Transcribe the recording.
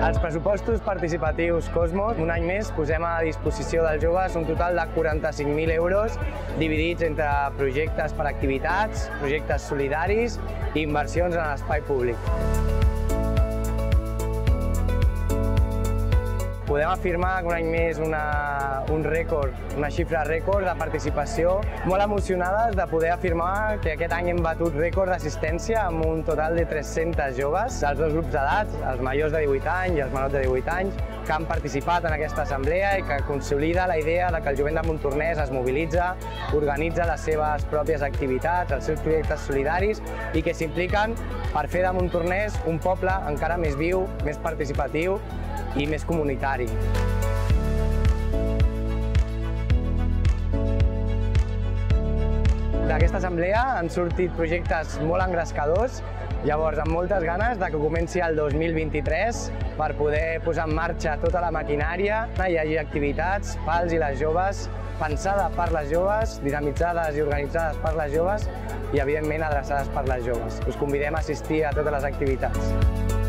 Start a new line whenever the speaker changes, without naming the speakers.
Els pressupostos participatius Cosmos, un any més, posem a disposició dels joves un total de 45.000 euros dividits entre projectes per activitats, projectes solidaris i inversions en l'espai públic. Podem afirmar que un any més una, un rècord, una xifra rècord de participació. Molt emocionades de poder afirmar que aquest any hem batut rècord d'assistència amb un total de 300 joves dels dos grups d'edat, els majors de 18 anys i els menors de 18 anys, que han participat en aquesta assemblea i que consolida la idea de que el jovent de Montornès es mobilitza, organitza les seves pròpies activitats, els seus projectes solidaris i que s'impliquen per fer de Montornès un poble encara més viu, més participatiu i més comunitari. D'aquesta assemblea han sortit projectes molt engrescadors, llavors amb moltes ganes de que comenci el 2023 per poder posar en marxa tota la maquinària, hi hagi activitats pels i les joves, pensada per les joves, dinamitzades i organitzades per les joves i, evidentment, adreçades per les joves. Us convidem a assistir a totes les activitats.